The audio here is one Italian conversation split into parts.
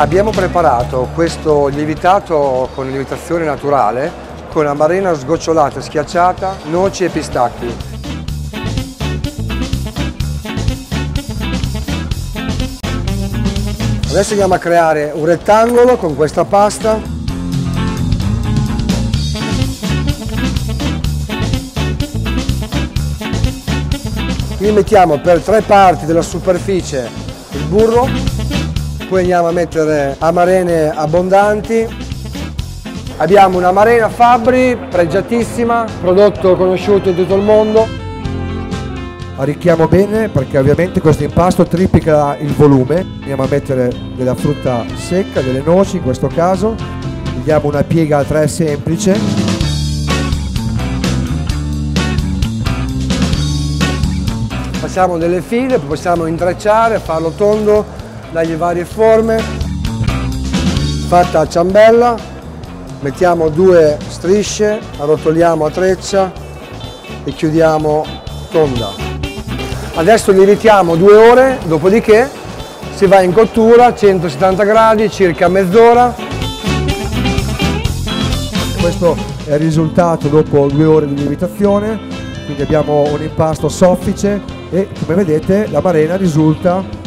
Abbiamo preparato questo lievitato con lievitazione naturale con amarena sgocciolata, schiacciata, noci e pistacchi. Adesso andiamo a creare un rettangolo con questa pasta. Qui mettiamo per tre parti della superficie il burro, poi andiamo a mettere amarene abbondanti. Abbiamo una marena Fabri, pregiatissima, prodotto conosciuto in tutto il mondo. Arricchiamo bene perché ovviamente questo impasto triplica il volume. Andiamo a mettere della frutta secca, delle noci in questo caso. Gli diamo una piega a tre semplice. Facciamo delle file, possiamo intrecciare, farlo tondo, dargli varie forme. Fatta a ciambella, mettiamo due strisce, arrotoliamo a treccia e chiudiamo tonda. Adesso lievitiamo due ore, dopodiché si va in cottura a 170 gradi, circa mezz'ora. Questo è il risultato dopo due ore di lievitazione, quindi abbiamo un impasto soffice e come vedete la marena risulta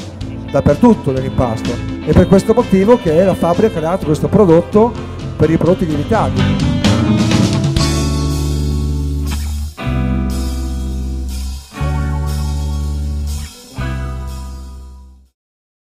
dappertutto nell'impasto. È per questo motivo che la fabbrica ha creato questo prodotto per i prodotti lievitati.